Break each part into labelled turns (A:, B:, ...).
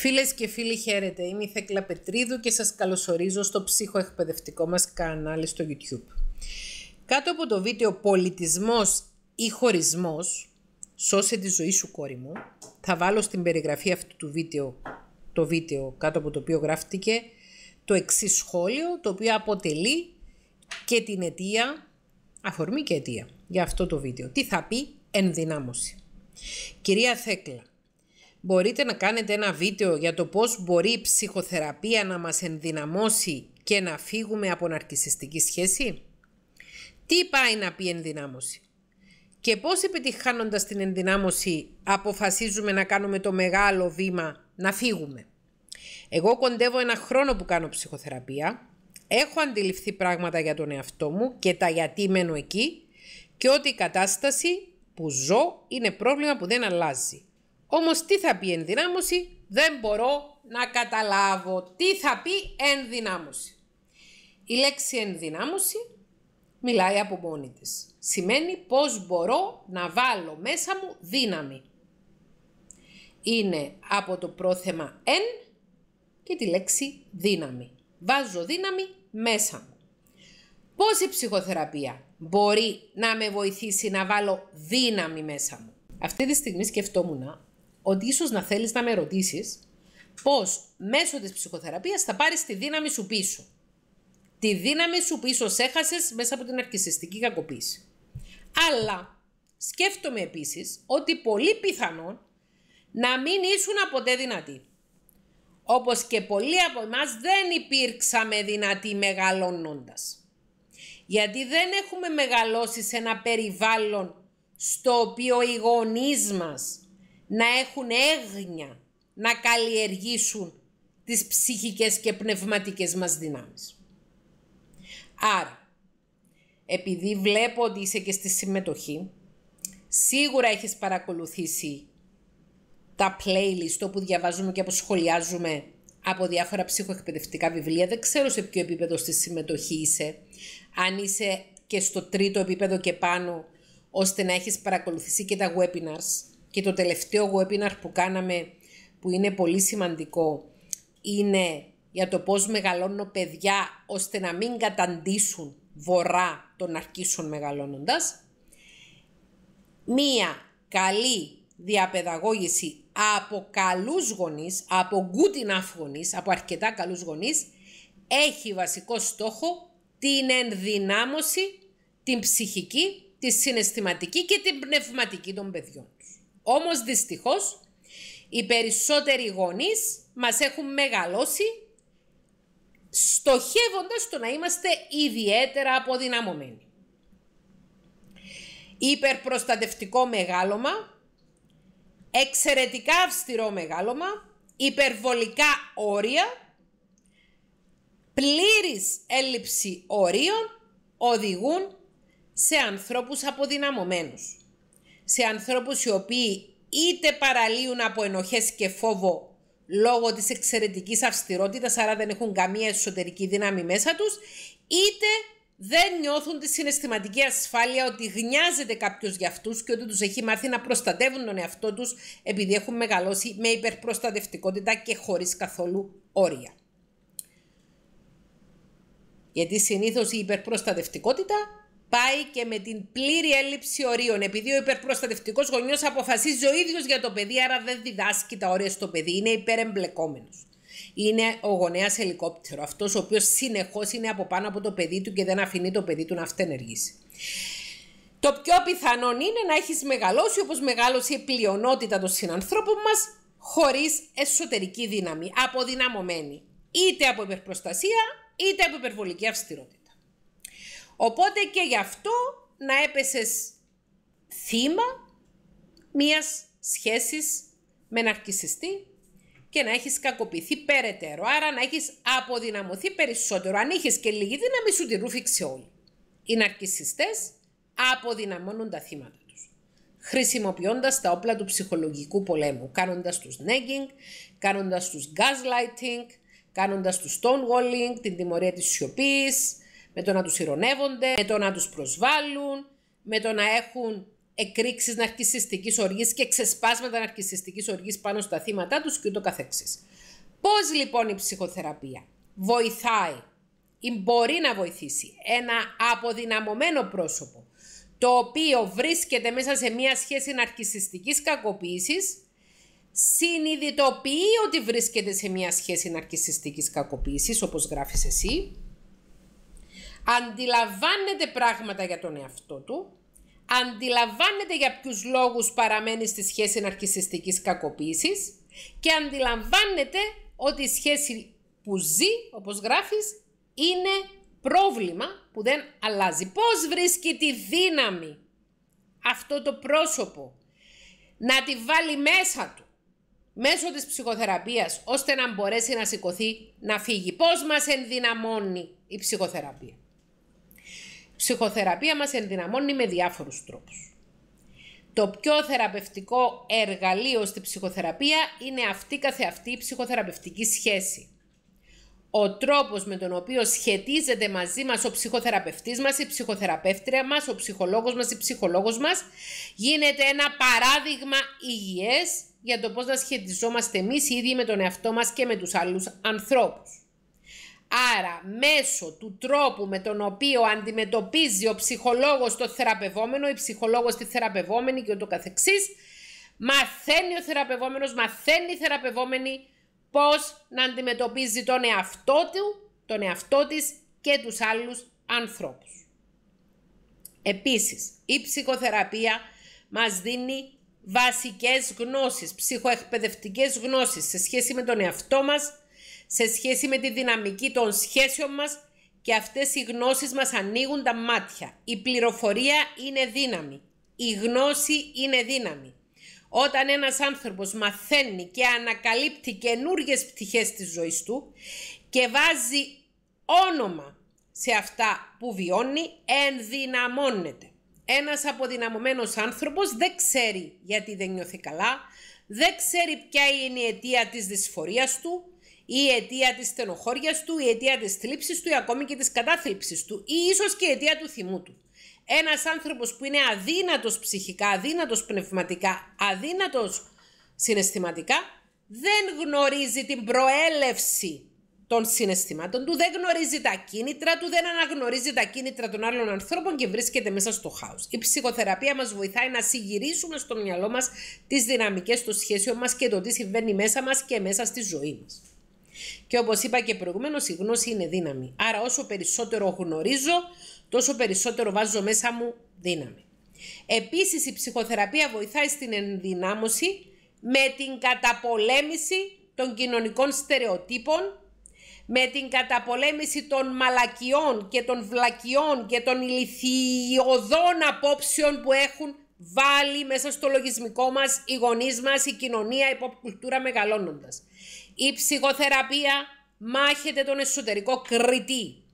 A: Φίλες και φίλοι χαίρετε, είμαι η Θέκλα Πετρίδου και σας καλωσορίζω στο ψυχοεκπαιδευτικό μας κανάλι στο YouTube. Κάτω από το βίντεο «Πολιτισμός ή χωρισμός, σώσε τη ζωή σου κόρη μου», θα βάλω στην περιγραφή αυτού του βίντεο, το βίντεο κάτω από το οποίο γράφτηκε, το εξής σχόλιο, το οποίο αποτελεί και την αιτία, αφορμή και αιτία, για αυτό το βίντεο. Τι θα πει ενδυνάμωση. Κυρία Θέκλα, μπορείτε να κάνετε ένα βίντεο για το πώς μπορεί η ψυχοθεραπεία να μας ενδυναμώσει και να φύγουμε από ναρκισιστική σχέση; Τι πάει να πει ενδυνάμωση; Και πώς επιτυχάνοντας την ενδυνάμωση αποφασίζουμε να κάνουμε το μεγάλο βήμα να φύγουμε; Εγώ κοντεύω ένα χρόνο που κάνω ψυχοθεραπεία, έχω αντιληφθεί πράγματα για τον εαυτό μου και τα γιατί μένω εκεί και ότι η κατάσταση που ζω είναι πρόβλημα που δεν αλλάζει. Όμως τι θα πει ενδυνάμωση, δεν μπορώ να καταλάβω τι θα πει ενδυνάμωση. Η λέξη ενδυνάμωση μιλάει από μόνη της. Σημαίνει πώς μπορώ να βάλω μέσα μου δύναμη. Είναι από το πρόθεμα εν και τη λέξη δύναμη. Βάζω δύναμη μέσα μου. Πώς η ψυχοθεραπεία μπορεί να με βοηθήσει να βάλω δύναμη μέσα μου; Αυτή τη στιγμή σκεφτόμουν ότι ίσως να θέλεις να με ρωτήσεις πώς μέσω της ψυχοθεραπείας θα πάρεις τη δύναμη σου πίσω. Τη δύναμη σου πίσω έχασες μέσα από την αρκισιστική κακοποίηση. Αλλά σκέφτομαι επίσης ότι πολύ πιθανόν να μην ήσουν ποτέ δυνατή. Όπως και πολλοί από εμάς δεν υπήρξαμε δυνατοί μεγαλώνοντας. Γιατί δεν έχουμε μεγαλώσει σε ένα περιβάλλον στο οποίο οι γονείς μας να έχουν έγνοια να καλλιεργήσουν τις ψυχικές και πνευματικές μας δυνάμεις. Άρα, επειδή βλέπω ότι είσαι και στη συμμετοχή, σίγουρα έχεις παρακολουθήσει τα playlist όπου διαβάζουμε και αποσχολιάζουμε από διάφορα ψυχοεκπαιδευτικά βιβλία. Δεν ξέρω σε ποιο επίπεδο στη συμμετοχή είσαι. Αν είσαι και στο τρίτο επίπεδο και πάνω, ώστε να έχεις παρακολουθήσει και τα webinars και το τελευταίο webinar που κάναμε που είναι πολύ σημαντικό είναι για το πώς μεγαλώνω παιδιά ώστε να μην καταντήσουν βορρά των αρχίσεων μεγαλώνοντας. Μία καλή διαπαιδαγώγηση από καλούς γονείς, από good enough γονείς, από αρκετά καλούς γονείς, έχει βασικό στόχο την ενδυνάμωση, την ψυχική, τη συναισθηματική και την πνευματική των παιδιών. Όμως δυστυχώς οι περισσότεροι γονείς μας έχουν μεγαλώσει στοχεύοντας το να είμαστε ιδιαίτερα αποδυναμωμένοι. Υπερπροστατευτικό μεγάλωμα, εξαιρετικά αυστηρό μεγάλωμα, υπερβολικά όρια, πλήρης έλλειψη ορίων οδηγούν σε ανθρώπους αποδυναμωμένους σε ανθρώπους οι οποίοι είτε παραλύουν από ενοχές και φόβο λόγω της εξαιρετικής αυστηρότητας, άρα δεν έχουν καμία εσωτερική δύναμη μέσα τους, είτε δεν νιώθουν τη συναισθηματική ασφάλεια ότι γνιάζεται κάποιος για αυτούς και ότι τους έχει μάθει να προστατεύουν τον εαυτό τους επειδή έχουν μεγαλώσει με υπερπροστατευτικότητα και χωρίς καθόλου όρια. Γιατί συνήθως η υπερπροστατευτικότητα πάει και με την πλήρη έλλειψη ορίων. Επειδή ο υπερπροστατευτικός γονιός αποφασίζει ο ίδιος για το παιδί, άρα δεν διδάσκει τα όρια στο παιδί, είναι υπερεμπλεκόμενος. Είναι ο γονέας ελικόπτερο, αυτός ο οποίος συνεχώς είναι από πάνω από το παιδί του και δεν αφήνει το παιδί του να αυτενεργήσει. Το πιο πιθανό είναι να έχεις μεγαλώσει όπως μεγάλωσε η πλειονότητα των συνανθρώπων μας, χωρίς εσωτερική δύναμη, αποδυναμωμένη. Είτε από υπερπροστασία, είτε από υπερβολική αυστηρότητα. Οπότε και γι' αυτό να έπεσες θύμα μίας σχέσης με ναρκισιστή και να έχεις κακοποιηθεί περαιτέρω. Άρα να έχεις αποδυναμωθεί περισσότερο. Αν είχες και λίγη δύναμη σου τη ρούφηξε όλοι. Οι ναρκισιστές αποδυναμώνουν τα θύματα τους. Χρησιμοποιώντας τα όπλα του ψυχολογικού πολέμου. Κάνοντας τους nagging, κάνοντας τους gaslighting, κάνοντας τους stonewalling, την τιμωρία της σιωπής, με το να τους ηρωνεύονται, με το να τους προσβάλλουν, με το να έχουν εκρήξεις ναρκισιστικής οργής και ξεσπάσματα ναρκισιστικής οργής πάνω στα θύματα τους και ούτω καθεξής. Πώς λοιπόν η ψυχοθεραπεία βοηθάει ή μπορεί να βοηθήσει ένα αποδυναμωμένο πρόσωπο το οποίο βρίσκεται μέσα σε μια σχέση ναρκισιστικής κακοποίησης συνειδητοποιεί ότι βρίσκεται σε μια σχέση ναρκισιστικής κακοποίησης όπως γράφεις εσύ αντιλαμβάνεται πράγματα για τον εαυτό του αντιλαμβάνεται για ποιους λόγους παραμένει στη σχέση ναρκισιστικής κακοποίησης και αντιλαμβάνεται ότι η σχέση που ζει, όπως γράφεις, είναι πρόβλημα που δεν αλλάζει. Πώς βρίσκει τη δύναμη αυτό το πρόσωπο να τη βάλει μέσα του, μέσω της ψυχοθεραπείας, ώστε να μπορέσει να σηκωθεί, να φύγει. Πώς μας ενδυναμώνει η ψυχοθεραπεία; Η ψυχοθεραπεία μας ενδυναμώνει με διάφορους τρόπους. Το πιο θεραπευτικό εργαλείο στη ψυχοθεραπεία είναι αυτή καθεαυτή η ψυχοθεραπευτική σχέση ο τρόπος με τον οποίο σχετίζεται μαζί μας ο ψυχοθεραπευτής μας, η ψυχοθεραπεύτρια μας, ο ψυχολόγος μας, η ψυχολόγος μας, γίνεται ένα παράδειγμα υγιές για το πώς να σχετιζόμαστε εμείς οι ίδιοι με τον εαυτό μας και με τους άλλους ανθρώπους. Άρα, μέσω του τρόπου με τον οποίο αντιμετωπίζει ο ψυχολόγος το θεραπευόμενο, η ψυχολόγος τη θεραπευόμενη και ούτω καθεξής, μαθαίνει ο θεραπευόμενος, μαθαίνει η θεραπευόμενη πώς να αντιμετωπίζει τον εαυτό του, τον εαυτό της και τους άλλους ανθρώπους. Επίσης, η ψυχοθεραπεία μας δίνει βασικές γνώσεις, ψυχοεκπαιδευτικές γνώσεις σε σχέση με τον εαυτό μας, σε σχέση με τη δυναμική των σχέσεων μας και αυτές οι γνώσεις μας ανοίγουν τα μάτια. Η πληροφορία είναι δύναμη. Η γνώση είναι δύναμη. Όταν ένας άνθρωπος μαθαίνει και ανακαλύπτει καινούριε πτυχές της ζωής του και βάζει όνομα σε αυτά που βιώνει, ενδυναμώνεται. Ένας αποδυναμωμένος άνθρωπος δεν ξέρει γιατί δεν νιώθει καλά, δεν ξέρει ποια είναι η αιτία της δυσφορίας του, η αιτία της στενοχώριας του, η αιτία της θλίψης του ή ακόμη και της κατάθλιψης του ή ίσως και η αιτία του θυμού του. Ένας άνθρωπος που είναι αδύνατος ψυχικά, αδύνατος πνευματικά, αδύνατος συναισθηματικά, δεν γνωρίζει την προέλευση των συναισθημάτων του, δεν γνωρίζει τα κίνητρα του, δεν αναγνωρίζει τα κίνητρα των άλλων ανθρώπων και βρίσκεται μέσα στο χάος. Η ψυχοθεραπεία μας βοηθάει να συγυρίσουμε στο μυαλό μας τις δυναμικές των σχέσεων μας και το τι συμβαίνει μέσα μας και μέσα στη ζωή μας. Και όπως είπα και προηγουμένως η γνώση είναι δύναμη. Άρα όσο περισσότερο γνωρίζω, τόσο περισσότερο βάζω μέσα μου δύναμη. Επίσης η ψυχοθεραπεία βοηθάει στην ενδυνάμωση με την καταπολέμηση των κοινωνικών στερεοτύπων, με την καταπολέμηση των μαλακιών και των βλακιών και των ηλικιωδών απόψεων που έχουν βάλει μέσα στο λογισμικό μας οι γονείς μας, η κοινωνία, η pop κουλτούρα μεγαλώνοντας. Η ψυχοθεραπεία μάχεται τον εσωτερικό κριτή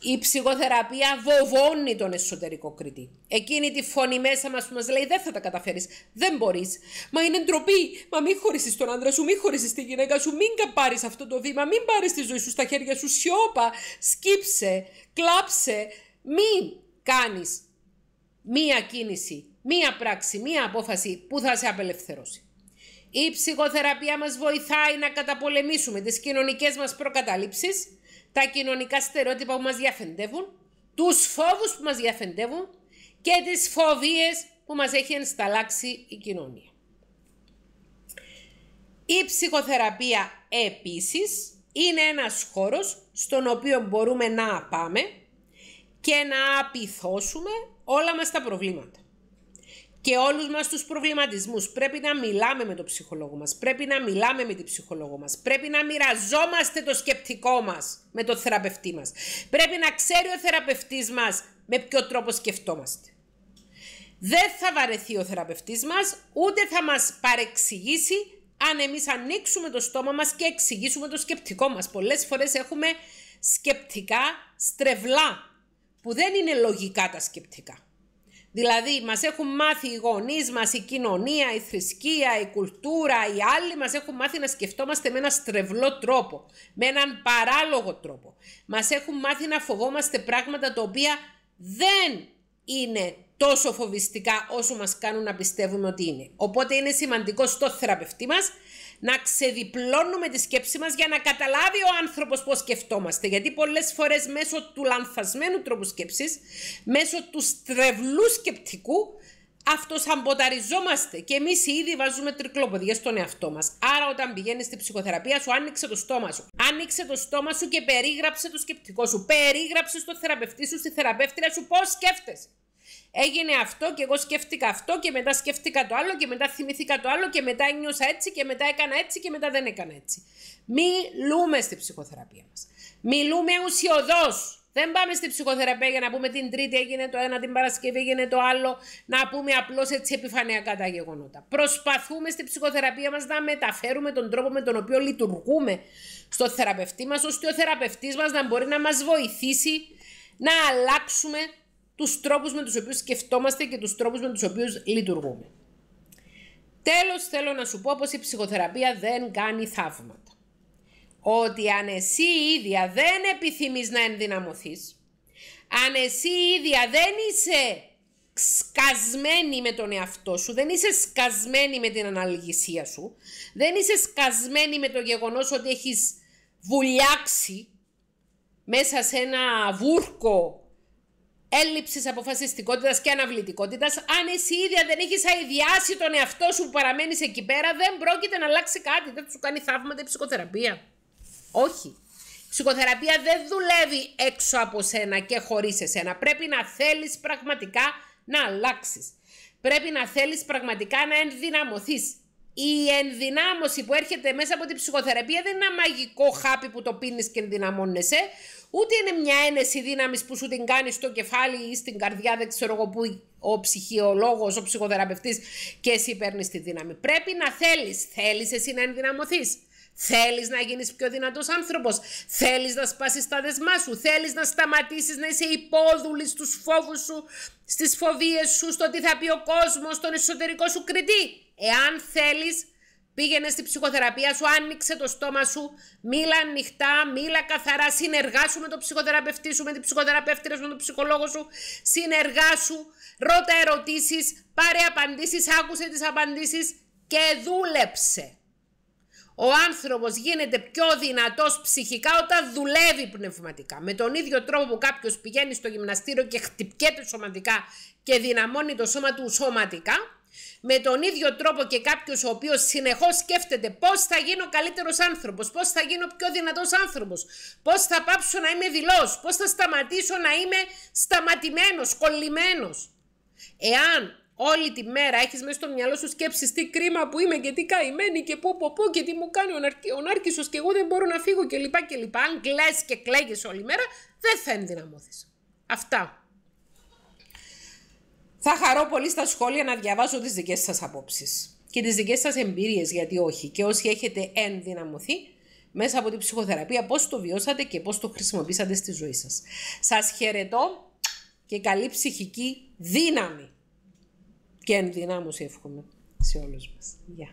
A: η ψυχοθεραπεία βοβώνει τον εσωτερικό κριτή. Εκείνη τη φωνή μέσα μας που μας λέει: Δεν θα τα καταφέρεις. Δεν μπορείς. Μα είναι ντροπή. Μα μην χωρίσεις τον άντρα σου, μην χωρίσεις τη γυναίκα σου, μην πάρει αυτό το βήμα, μην πάρεις τη ζωή σου στα χέρια σου. Σιώπα, σκύψε, κλάψε. Μην κάνεις μία κίνηση, μία πράξη, μία απόφαση που θα σε απελευθερώσει. Η ψυχοθεραπεία μας βοηθάει να καταπολεμήσουμε τις κοινωνικές μας προκατάληψεις τα κοινωνικά στερεότυπα που μας διαφεντεύουν, τους φόβους που μας διαφεντεύουν και τις φοβίες που μας έχει ενσταλλάξει η κοινωνία. Η ψυχοθεραπεία επίσης είναι ένας χώρος στον οποίο μπορούμε να πάμε και να απειθώσουμε όλα μας τα προβλήματα και όλους μας τους προβληματισμούς. Πρέπει να μιλάμε με τον ψυχολόγο μας, πρέπει να μιλάμε με την ψυχολόγο μας, πρέπει να μοιραζόμαστε το σκεπτικό μας με τον θεραπευτή μας. Πρέπει να ξέρει ο θεραπευτής μας με ποιο τρόπο σκεφτόμαστε. Δεν θα βαρεθεί ο θεραπευτής μας, ούτε θα μας παρεξηγήσει αν εμείς ανοίξουμε το στόμα μας και εξηγήσουμε το σκεπτικό μας. Πολλές φορές έχουμε σκεπτικά στρεβλά, που δεν είναι λογικά τα σκεπτικά. Δηλαδή, μας έχουν μάθει οι γονείς μας, η κοινωνία, η θρησκεία, η κουλτούρα, οι άλλοι μας έχουν μάθει να σκεφτόμαστε με ένα στρεβλό τρόπο, με έναν παράλογο τρόπο. Μας έχουν μάθει να φοβόμαστε πράγματα τα οποία δεν είναι τόσο φοβιστικά όσο μας κάνουν να πιστεύουμε ότι είναι. Οπότε είναι σημαντικό στο θεραπευτή μας να ξεδιπλώνουμε τη σκέψη μας για να καταλάβει ο άνθρωπος πώς σκεφτόμαστε. Γιατί πολλές φορές μέσω του λανθασμένου τρόπου σκέψης, μέσω του στρεβλού σκεπτικού, αυτοσαμποταριζόμαστε και εμείς ήδη βάζουμε τρικλοποδιά στον εαυτό μας. Άρα όταν πηγαίνεις στη ψυχοθεραπεία σου άνοιξε το στόμα σου. Άνοιξε το στόμα σου και περίγραψε το σκεπτικό σου. Περίγραψε στο θεραπευτή σου, στη θεραπεύτρια σου πώς σκέφτεσαι. Έγινε αυτό και εγώ σκέφτηκα αυτό και μετά σκέφτηκα το άλλο και μετά θυμήθηκα το άλλο και μετά νιώσα έτσι και μετά έκανα έτσι και μετά δεν έκανα έτσι. Μιλούμε στη ψυχοθεραπεία μας. Μιλούμε ουσιοδός. Δεν πάμε στη ψυχοθεραπεία για να πούμε την Τρίτη έγινε το ένα, την Παρασκευή έγινε το άλλο, να πούμε απλώς έτσι επιφανειακά τα γεγονότα. Προσπαθούμε στη ψυχοθεραπεία μας να μεταφέρουμε τον τρόπο με τον οποίο λειτουργούμε στο θεραπευτή μας, ώστε ο θεραπευτής μας να μπορεί να μας βοηθήσει να αλλάξουμε τους τρόπους με τους οποίους σκεφτόμαστε και τους τρόπους με τους οποίους λειτουργούμε. Τέλος θέλω να σου πω πως η ψυχοθεραπεία δεν κάνει θαύματα. Ότι αν εσύ ίδια δεν επιθυμείς να ενδυναμωθείς, αν εσύ ίδια δεν είσαι σκασμένη με τον εαυτό σου, δεν είσαι σκασμένη με την αναλγησία σου, δεν είσαι σκασμένη με το γεγονός ότι έχεις βουλιάξει μέσα σε ένα βούρκο έλλειψης αποφασιστικότητας και αναβλητικότητας, αν εσύ ίδια δεν έχει αειδιάσει τον εαυτό σου που παραμένεις εκεί πέρα, δεν πρόκειται να αλλάξει κάτι. Δεν σου κάνει θαύματα η ψυχοθεραπεία. Όχι. Η ψυχοθεραπεία δεν δουλεύει έξω από σένα και χωρίς εσένα. Πρέπει να θέλεις πραγματικά να αλλάξεις. Πρέπει να θέλεις πραγματικά να ενδυναμωθείς. Η ενδυνάμωση που έρχεται μέσα από την ψυχοθεραπεία δεν είναι ένα μαγικό χάπι που το πίνεις και ενδυναμώνεσαι, ούτε είναι μια ένεση δύναμης που σου την κάνει στο κεφάλι ή στην καρδιά, δεν ξέρω εγώ που ο ψυχιολόγος, ο ψυχοθεραπευτής και εσύ παίρνεις τη δύναμη. Πρέπει να θέλεις. Θέλεις εσύ να ενδυναμωθείς. Θέλεις να γίνεις πιο δυνατός άνθρωπος. Θέλεις να σπάσεις τα δεσμά σου. Θέλεις να σταματήσεις να είσαι υπόδουλης στους φόβους σου, στις φοβίες σου, στο τι θα πει ο κόσμος, στον εσωτερικό σου κριτή. Εάν θέλεις, Πήγαινε στη ψυχοθεραπεία σου, άνοιξε το στόμα σου, μίλα ανοιχτά, μίλα καθαρά, συνεργάσου με τον ψυχοθεραπευτή σου, με την ψυχοθεραπεύτρια σου, με τον ψυχολόγο σου, συνεργάσου, ρώτα ερωτήσεις, πάρε απαντήσεις, άκουσε τις απαντήσεις και δούλεψε. Ο άνθρωπος γίνεται πιο δυνατός ψυχικά όταν δουλεύει πνευματικά. Με τον ίδιο τρόπο που κάποιος πηγαίνει στο γυμναστήριο και χτυπιέται σωματικά και δυναμώνει το σώμα του σωματικά, με τον ίδιο τρόπο και κάποιος ο οποίος συνεχώς σκέφτεται πώς θα γίνω καλύτερος άνθρωπος, πώς θα γίνω πιο δυνατός άνθρωπος, πώς θα πάψω να είμαι δηλό, πώς θα σταματήσω να είμαι σταματημένος, κολλημένος. Εάν όλη τη μέρα έχεις μέσα στο μυαλό σου σκέψεις τι κρίμα που είμαι και τι καημένη και πού πού πού και τι μου κάνει ο, ναρκ, ο νάρκισσος και εγώ δεν μπορώ να φύγω και λοιπά και λοιπά. Αν κλαις και κλαίγεις όλη μέρα δεν θα ενδυναμώθεις. Αυτά. Θα χαρώ πολύ στα σχόλια να διαβάσω τις δικές σας απόψεις και τις δικές σας εμπειρίες, γιατί όχι. Και όσοι έχετε ενδυναμωθεί μέσα από την ψυχοθεραπεία, πώς το βιώσατε και πώς το χρησιμοποίησατε στη ζωή σας. Σας χαιρετώ και καλή ψυχική δύναμη και ενδυνάμωση εύχομαι σε όλους μας. Γεια.